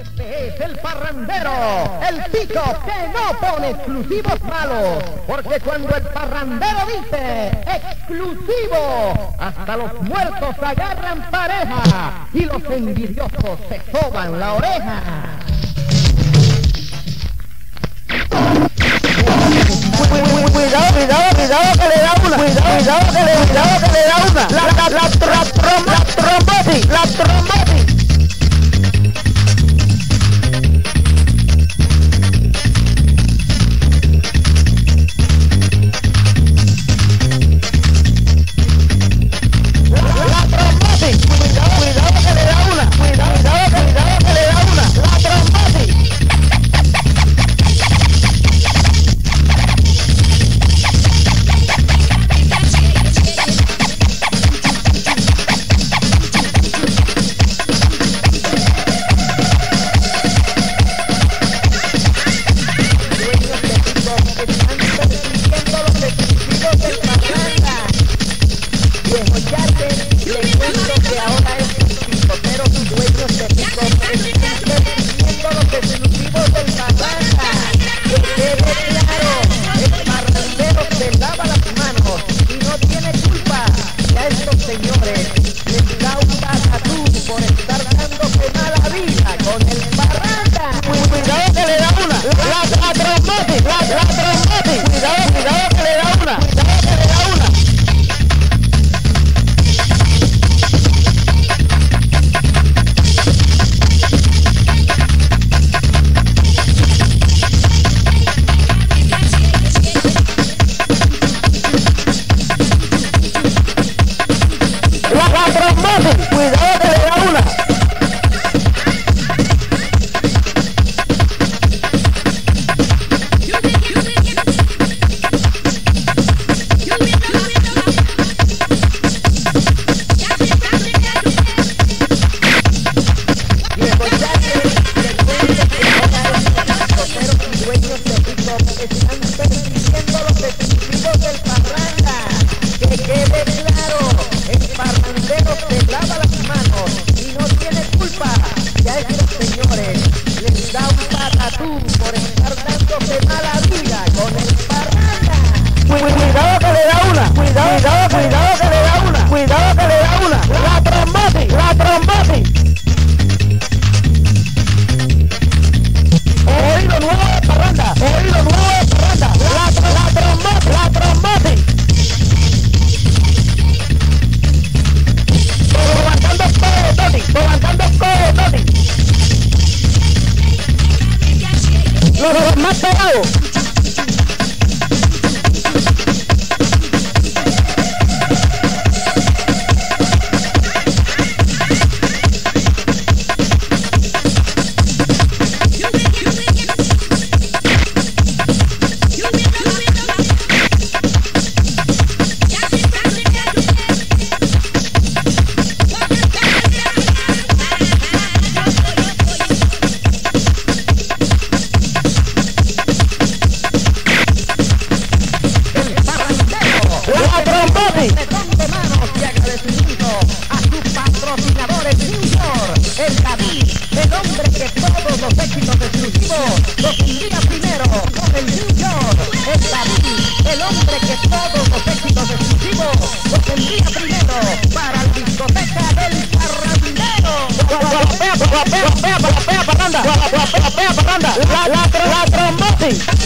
Este es el parrandero, el pico que no pone exclusivos malos, porque cuando el parrandero dice exclusivo, hasta los muertos agarran pareja y los envidiosos se soban la oreja. Cuidado, cuidado, cuidado que le da una. Cuidado, cuidado que le, cuidado que le da. La, la, la, la, trom- la trombosis, la trombosis. Nigga, nigga. Ooh, what Pegados. Apretón de manos y agradecimiento a sus patrocinadores Junior, el David, el hombre que todos los éxitos exclusivos los envía primero con el York, el David, el hombre que todos los éxitos exclusivos los envía primero para la discoteca del parranda. La, la, la,